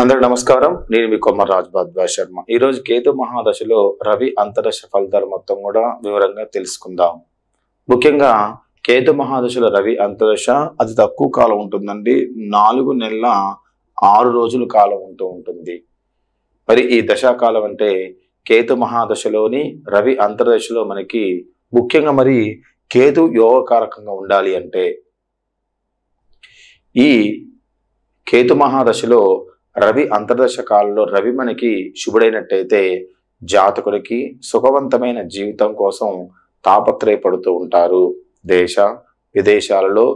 అందరూ నమస్కారం. నేను మీ కొమ్మర్ రాజ్ భాద్వాజ్ శర్మ. ఈరోజు కేతు మహాదశలో రవి అంతర్దశ ఫలితాలు మొత్తం కూడా వివరంగా తెలుసుకుందాం. ముఖ్యంగా కేతు మహాదశలో రవి అంతర్దశ అతి తక్కువ కాలం ఉంటుందండి. నాలుగు నెలల ఆరు రోజుల కాలం ఉంటూ ఉంటుంది. మరి ఈ దశాకాలం అంటే కేతు మహాదశలోని రవి అంతర్దశలో మనకి ముఖ్యంగా మరి కేతు యోగకారకంగా ఉండాలి అంటే ఈ కేతు మహాదశలో రవి అంతర్దశ కాలంలో రవి మనకి శుభుడైనట్టయితే జాతకుడికి సుఖవంతమైన జీవితం కోసం తాపత్రయపడుతూ ఉంటారు. దేశ విదేశాలలో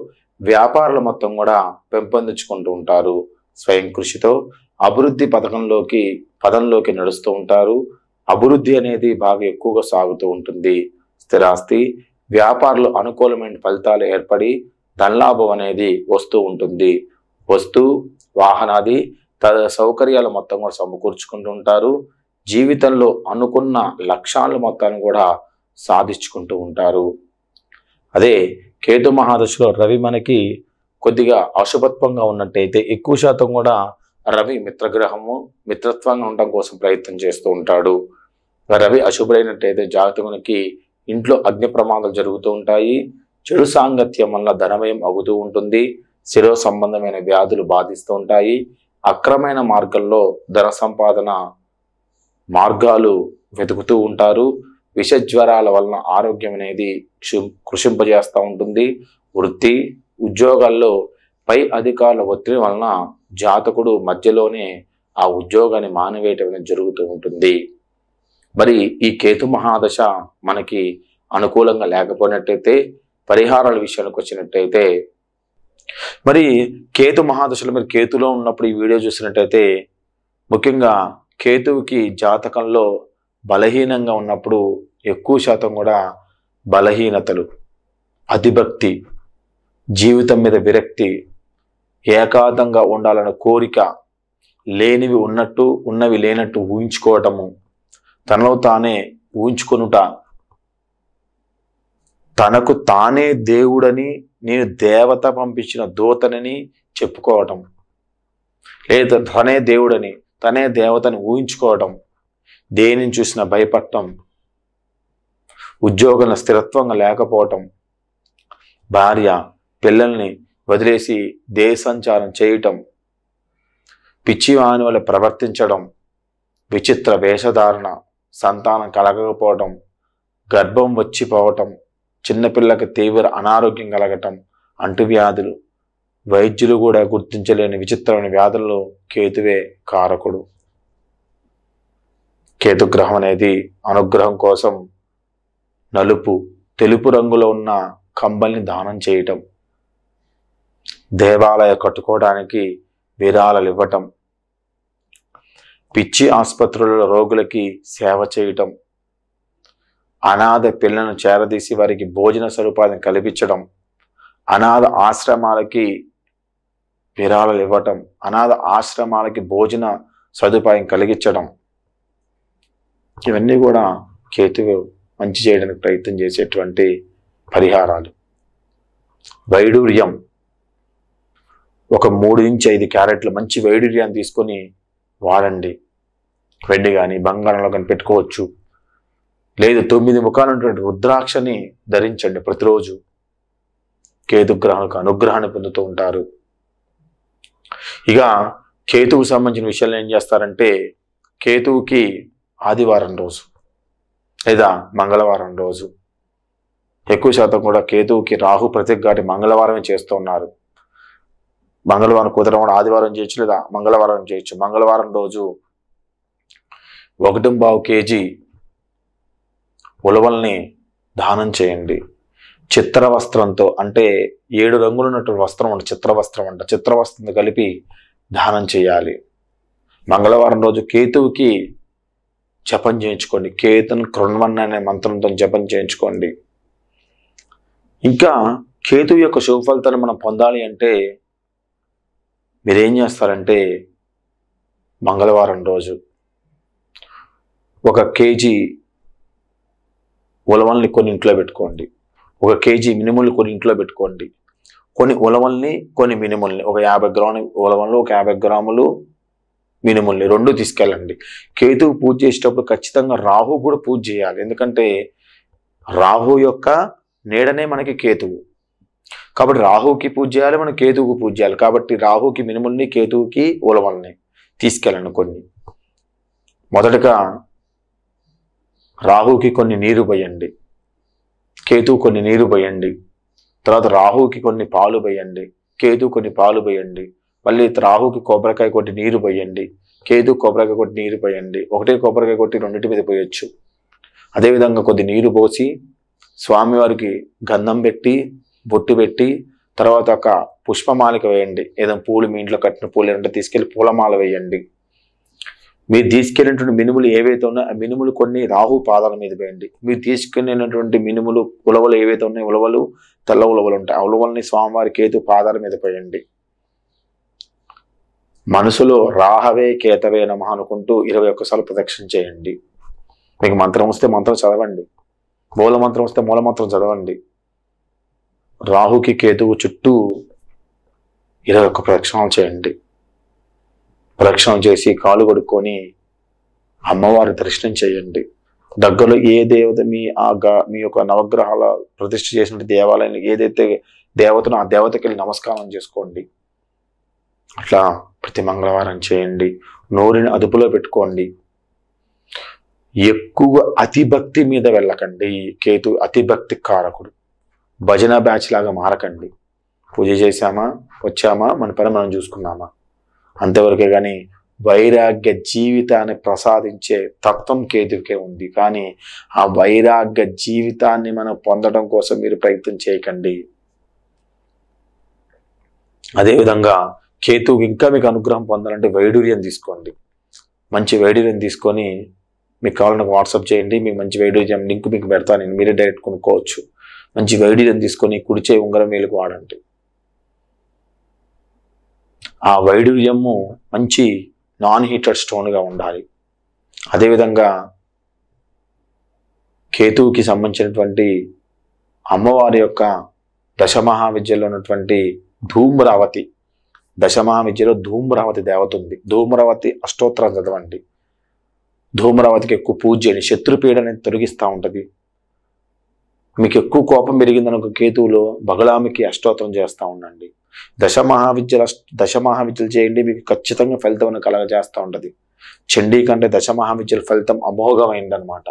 వ్యాపారాలు మొత్తం కూడా పెంపొందించుకుంటూ ఉంటారు. స్వయం కృషితో అభివృద్ధి పథకంలోకి పదంలోకి నడుస్తూ ఉంటారు. అభివృద్ధి అనేది బాగా ఎక్కువగా సాగుతూ ఉంటుంది. స్థిరాస్తి వ్యాపారులు అనుకూలమైన ఫలితాలు ఏర్పడి ధనలాభం అనేది వస్తూ ఉంటుంది. వస్తు వాహనాది సౌకర్యాలు మొత్తం కూడా సమకూర్చుకుంటూ ఉంటారు. జీవితంలో అనుకున్న లక్ష్యాలు మొత్తాన్ని కూడా సాధించుకుంటూ ఉంటారు. అదే కేతు మహాదశలో రవి మనకి కొద్దిగా అశుభత్వంగా ఉన్నట్టయితే ఎక్కువ శాతం కూడా రవి మిత్రగ్రహము మిత్రత్వంగా ఉండడం కోసం ప్రయత్నం చేస్తూ ఉంటాడు. రవి అశుభుడైనట్టయితే జాతకునికి ఇంట్లో అగ్ని ప్రమాదాలు జరుగుతూ ఉంటాయి. చెడు సాంగత్యం వల్ల ధనమయం అవుతూ ఉంటుంది. శిరో సంబంధమైన వ్యాధులు బాధిస్తూ ఉంటాయి. అక్రమైన మార్గంలో ధన సంపాదన మార్గాలు వెతుకుతూ ఉంటారు. విషజ్వరాల వలన ఆరోగ్యం అనేది కృషింపజేస్తూ ఉంటుంది. వృత్తి ఉద్యోగాల్లో పై అధికారుల ఒత్తిడి వలన జాతకుడు మధ్యలోనే ఆ ఉద్యోగాన్ని మానివేయటం అనేది జరుగుతూ ఉంటుంది. మరి ఈ కేతు మహాదశ మనకి అనుకూలంగా లేకపోయినట్టయితే పరిహారాల విషయానికి వచ్చినట్టయితే మరి కేతు మహాదశలు మీరు కేతులో ఉన్నప్పుడు ఈ వీడియో చూసినట్టయితే ముఖ్యంగా కేతువుకి జాతకంలో బలహీనంగా ఉన్నప్పుడు ఎక్కువ శాతం కూడా బలహీనతలు అతిభక్తి జీవితం మీద విరక్తి ఏకాంతంగా ఉండాలన్న కోరిక లేనివి ఉన్నట్టు ఉన్నవి లేనట్టు ఊహించుకోవటము తనలో తానే ఊహించుకొనుట తనకు తానే దేవుడని నేను దేవత పంపించిన దూతనని చెప్పుకోవటం లేదా తనే దేవుడని తనే దేవతని ఊహించుకోవటం దేనిని చూసినా భయపడటం ఉద్యోగంలో స్థిరత్వంగా లేకపోవటం భార్య పిల్లల్ని వదిలేసి దేశంచారం చేయటం పిచ్చివాని వల్ల ప్రవర్తించడం విచిత్ర వేషధారణ సంతానం కలగకపోవటం గర్భం వచ్చిపోవటం చిన్నపిల్లకి తీవ్ర అనారోగ్యం కలగటం అంటువ్యాధులు. వైద్యులు కూడా గుర్తించలేని విచిత్రమైన వ్యాధుల్లో కేతువే కారకుడు. కేతుగ్రహం అనేది అనుగ్రహం కోసం నలుపు తెలుపు రంగులో ఉన్న కంబల్ని దానం చేయటం. దేవాలయ కట్టుకోవడానికి విరాళాలు ఇవ్వటం పిచ్చి ఆసుపత్రులలో రోగులకి సేవ చేయటం. అనాథ పిల్లలను చేరదీసి వారికి భోజన సదుపాయం కల్పించడం అనాథ ఆశ్రమాలకి విరాళాలు ఇవ్వటం అనాథ ఆశ్రమాలకి భోజన సదుపాయం కలిగించడం. ఇవన్నీ కూడా కేతువు మంచి చేయడానికి ప్రయత్నం చేసేటువంటి పరిహారాలు. వైడూర్యం. ఒక మూడు నుంచి ఐదు క్యారెట్లు మంచి వైడూర్యాన్ని తీసుకొని వాడండి. వెండి కానీ బంగారంలో కానీ పెట్టుకోవచ్చు. లేదు తొమ్మిది ముఖాలు ఉన్నటువంటి రుద్రాక్షని ధరించండి ప్రతిరోజు. కేతుగ్రహాలకు అనుగ్రహాన్ని పొందుతూ ఉంటారు. ఇక కేతువుకు సంబంధించిన విషయాలు ఏం చేస్తారంటే కేతువుకి ఆదివారం రోజు లేదా మంగళవారం రోజు. ఎక్కువ శాతం కూడా కేతువుకి రాహు ప్రతిఘాటి మంగళవారమే చేస్తూ ఉన్నారు. మంగళవారం కుదరం కూడా ఆదివారం చేయొచ్చు లేదా మంగళవారం చేయొచ్చు. మంగళవారం రోజు ఒకటి బావు కేజీ ఉలవల్ని దానం చేయండి. చిత్ర వస్త్రంతో అంటే ఏడు రంగులున్నటువంటి వస్త్రం అంట చిత్ర వస్త్రం అంట చిత్ర వస్త్రంతో కలిపి దానం చేయాలి. మంగళవారం రోజు కేతువుకి జపం చేయించుకోండి. కేతును కృణవన్ అనే మంత్రంతో జపం చేయించుకోండి. ఇంకా కేతు యొక్క శుభ ఫలితాన్ని మనం పొందాలి అంటే మీరేం చేస్తారంటే మంగళవారం రోజు ఒక కేజీ ఉలవల్ని కొన్ని ఇంట్లో పెట్టుకోండి. ఒక కేజీ మినుములు కొన్ని ఇంట్లో పెట్టుకోండి. కొన్ని ఉలవల్ని కొన్ని మినుముల్ని. ఒక యాభై గ్రాములు ఉలవలు ఒక యాభై గ్రాములు మినుముల్ని రెండు తీసుకెళ్ళండి. కేతువు పూజ చేసేటప్పుడు ఖచ్చితంగా రాహు కూడా పూజ చేయాలి. ఎందుకంటే రాహు యొక్క నీడనే మనకి కేతువు. కాబట్టి రాహుకి పూజ చేయాలి మనం కేతువుకి పూజ చేయాలి. కాబట్టి రాహుకి మినుముల్ని కేతువుకి ఉలవల్ని తీసుకెళ్ళండి కొన్ని. మొదటగా రాహుకి కొన్ని నీరు పోయండి. కేతు కొన్ని నీరు పోయండి. తర్వాత రాహుకి కొన్ని పాలు పోయండి. కేతు కొన్ని పాలు పోయండి. మళ్ళీ రాహుకి కొబ్బరికాయ కొట్టి నీరు పోయండి. కేతు కొబ్బరికాయ కొట్టి నీరు పోయండి. ఒకటే కొబ్బరికాయ కొట్టి రెండింటి మీద పోయొచ్చు. అదేవిధంగా కొద్ది నీరు పోసి స్వామివారికి గంధం పెట్టి బొట్టు పెట్టి తర్వాత ఒక పుష్పమాలిక వేయండి. ఏదైనా పూలు మీ ఇంట్లో కట్టిన పూలు ఏంటంటే తీసుకెళ్ళి పూలమాల వేయండి. మీరు తీసుకెళ్ళినటువంటి మినుములు ఏవైతే ఉన్నాయో ఆ మినుములు కొన్ని రాహు పాదాల మీద వేయండి మీరు తీసుకెళ్ళినటువంటి మినుములు ఉలవలు ఏవైతే ఉన్నాయో ఉలవలు తెల్ల ఉలవలు ఉంటాయి. ఆ ఉలవల్ని స్వామివారి కేతు పాదాల మీద పోయండి మనసులో రాహవే కేతవే నమ అనుకుంటూ ఇరవై ఒక్కసార్లు ప్రదక్షిణ చేయండి. మీకు మంత్రం వస్తే మంత్రం చదవండి. మూల మంత్రం వస్తే మూల మంత్రం చదవండి. రాహుకి కేతువు చుట్టూ ఇరవై ఒక్క ప్రదక్షిణాలు చేయండి. ప్రదక్షిణం చేసి కాలు కొడుక్కొని అమ్మవారి దర్శనం చేయండి. దగ్గరలో ఏ దేవత మీ ఆ గ- మీ యొక్క నవగ్రహాల ప్రతిష్ఠ చేసిన దేవాలయం ఏదైతే దేవతను ఆ దేవతకి వెళ్ళి నమస్కారం చేసుకోండి. అట్లా ప్రతి మంగళవారం చేయండి. నోరుని అదుపులో పెట్టుకోండి. ఎక్కువ అతిభక్తి మీద వెళ్ళకండి. కేతు అతిభక్తి కారకుడు. భజన బ్యాచ్ లాగా మారకండి. పూజ చేశామా? వచ్చామా? మన పని మనం చూసుకున్నామా? అంతవరకే కానీ వైరాగ్య జీవితాన్ని ప్రసాదించే తత్వం కేతుకే ఉంది. కానీ ఆ వైరాగ్య జీవితాన్ని మనం పొందడం కోసం మీరు ప్రయత్నం చేయకండి. అదేవిధంగా కేతువుకి ఇంకా మీకు అనుగ్రహం పొందాలంటే వైడూర్యం తీసుకోండి. మంచి వైడూర్యం తీసుకొని మీకు కావాలంటే వాట్సాప్ చేయండి. మీకు మంచి వైడూర్యం లింక్ మీకు పెడతాను. నేను మీరే డైరెక్ట్ కొనుక్కోవచ్చు. మంచి వైడూర్యం తీసుకొని కుడిచే ఉంగరం వేలుకు వాడండి. ఆ వైడూర్యము మంచి నాన్ హీటెడ్ స్టోన్గా ఉండాలి. అదేవిధంగా కేతువుకి సంబంధించినటువంటి అమ్మవారి యొక్క దశమహావిద్యలో ఉన్నటువంటి ధూమ్రావతి దశమహావిద్యలో ధూమ్రావతి దేవత ఉంది. ధూమ్రావతి అష్టోత్తరం చదవండి. ధూమ్రావతికి ఎక్కువ పూజ చేయండి. శత్రుపీడని తొలగిస్తూ ఉంటుంది. మీకు ఎక్కువ కోపం పెరిగిందనుక కేతువులో బగలామికి అష్టోత్తరం చేస్తూ ఉండండి. దశ మహావిద్యల దశ మహావిద్యలు చేయండి మీకు ఖచ్చితంగా ఫలితం కలగజేస్తూ ఉంటుంది. చండీ కంటే దశ మహావిద్యల ఫలితం అమోఘమైంది అనమాట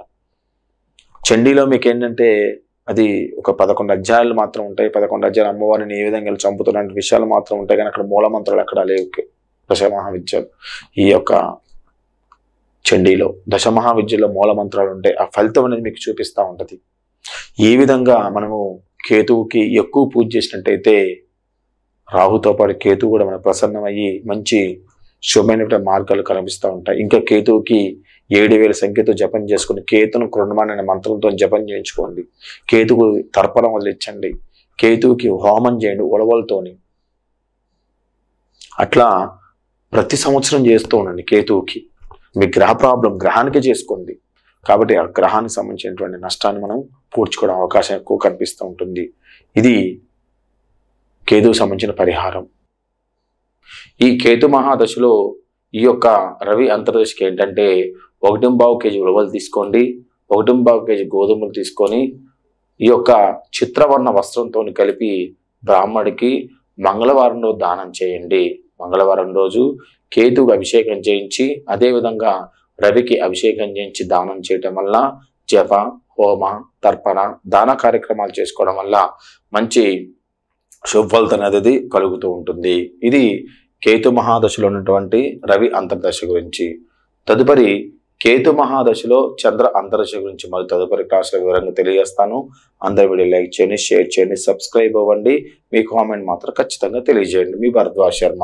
చండీలో మీకు ఏంటంటే అది ఒక పదకొండు అధ్యాయాలు మాత్రం ఉంటాయి. పదకొండు అధ్యాయాలు అమ్మవారిని ఏ విధంగా చంపుతున్నటువంటి విషయాలు మాత్రం ఉంటాయి. కానీ అక్కడ మూలమంత్రాలు అక్కడ లేవు. దశ మహావిద్యలు ఈ యొక్క చండీలో దశ మహావిద్యలో మూలమంత్రాలు ఉంటాయి ఆ ఫలితం అనేది మీకు చూపిస్తూ ఉంటుంది. ఏ విధంగా మనము కేతువుకి ఎక్కువ పూజ చేసినట్టయితే రాహుతో పాటు కేతు కూడా మనకు ప్రసన్నమయ్యి మంచి శుభమైనటువంటి మార్గాలు కనిపిస్తూ ఉంటాయి. ఇంకా కేతువుకి ఏడు వేల సంఖ్యతో జపం చేసుకుని కేతును కృణమాన్ అనే మంత్రంతో జపం చేయించుకోండి. కేతుకు తర్పణం వదిలించండి. కేతువుకి హోమం చేయండి ఉలవలతోని. అట్లా ప్రతి సంవత్సరం చేస్తూ ఉండండి కేతువుకి. మీ గ్రహ ప్రాబ్లం గ్రహానికి చేసుకోండి. కాబట్టి ఆ గ్రహానికి సంబంధించినటువంటి నష్టాన్ని మనం పూడ్చుకోవడం అవకాశం ఎక్కువ కనిపిస్తూ ఉంటుంది. ఇది కేతువు సంబంధించిన పరిహారం. ఈ కేతు మహాదశలో ఈ యొక్క రవి అంతర్దశకి ఏంటంటే ఒకటి బావు కేజీ ఉలవలు తీసుకోండి. ఒకటి బావు కేజీ గోధుమలు తీసుకొని ఈ యొక్క చిత్రవర్ణ వస్త్రంతో కలిపి బ్రాహ్మడికి మంగళవారం రోజు దానం చేయండి. మంగళవారం రోజు కేతువుకి అభిషేకం చేయించి అదేవిధంగా రవికి అభిషేకం చేయించి దానం చేయటం వల్ల జప హోమ తర్పణ దాన కార్యక్రమాలు చేసుకోవడం వల్ల మంచి శుభఫలితం అనేది కలుగుతూ ఉంటుంది. ఇది కేతు మహాదశలో ఉన్నటువంటి రవి అంతర్దశ గురించి. తదుపరి కేతు మహాదశలో చంద్ర అంతర్దశ గురించి మరి తదుపరి క్లాసులో వివరంగా తెలియజేస్తాను. అందరి వీడియో లైక్ చేయండి షేర్ చేయండి సబ్స్క్రైబ్ అవ్వండి. మీ కామెంట్ మాత్రం ఖచ్చితంగా తెలియజేయండి. మీ భరద్వాజ్ శర్మ.